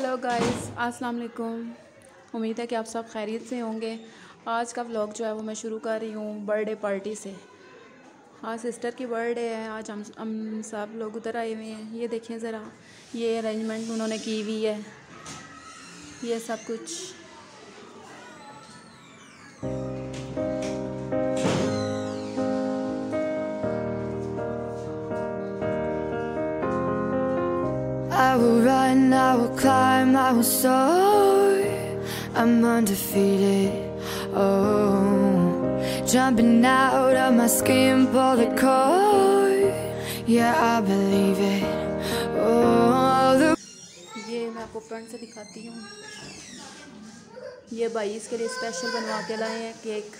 Hello guys अस्सलाम वालेकुम उम्मीद है कि आप सब खैरियत से होंगे। आज का व्लॉग जो है वो मैं शुरू कर रही हूँ बर्थडे पार्टी से। हाँ सिस्टर की बर्थडे है। आज हम हम सब लोग उधर आए हुए हैं। ये देखें ज़रा। ये अरेंजमेंट उन्होंने की हुई है। ये सब कुछ। I will run, I will climb, I will soar I'm undefeated, oh Jumping out of my skin, pull the cord Yeah, I believe it, oh the ये मैं आपको फ्रंट से दिखाती हूँ ये भाई इसके लिए स्पेशल बनवा के लाए हैं केक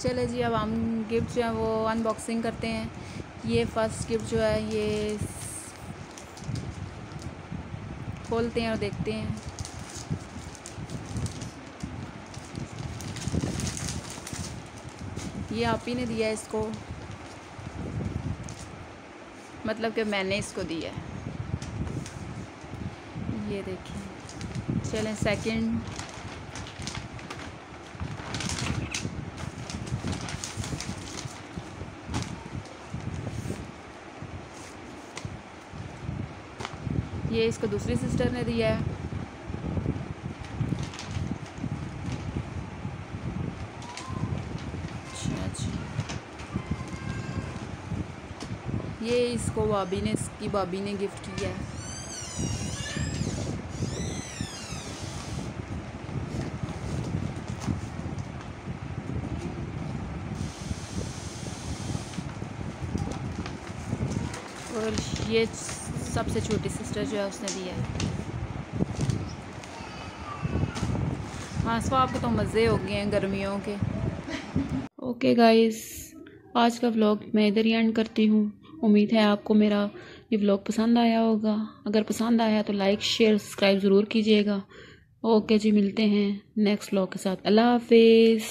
चले जी, अब हम गिफ्ट जो है वो अनबॉक्सिंग करते हैं। ये फ़र्स्ट गिफ्ट जो है, ये खोलते हैं और देखते हैं। ये आप ही ने दिया इसको। मतलब कि मैंने इसको दिया है। ये देखिए चलें सेकंड ये इसको दूसरी सिस्टर ने दिया है। अच्छा अच्छा। ये इसको भाभी ने इसकी भाभी ने गिफ्ट किया है। और ये सबसे छोटी सिस्टर जो है उसने दिया है। हाँ सो आपको तो मज़े हो गए हैं गर्मियों के। ओके गाइस आज का व्लॉग मैं इधर ही एंड करती हूँ। उम्मीद है आपको मेरा ये व्लॉग पसंद आया होगा। अगर पसंद आया तो लाइक शेयर सब्सक्राइब ज़रूर कीजिएगा। ओके जी, मिलते हैं नेक्स्ट व्लॉग के साथ। अल्लाह हाफिज़।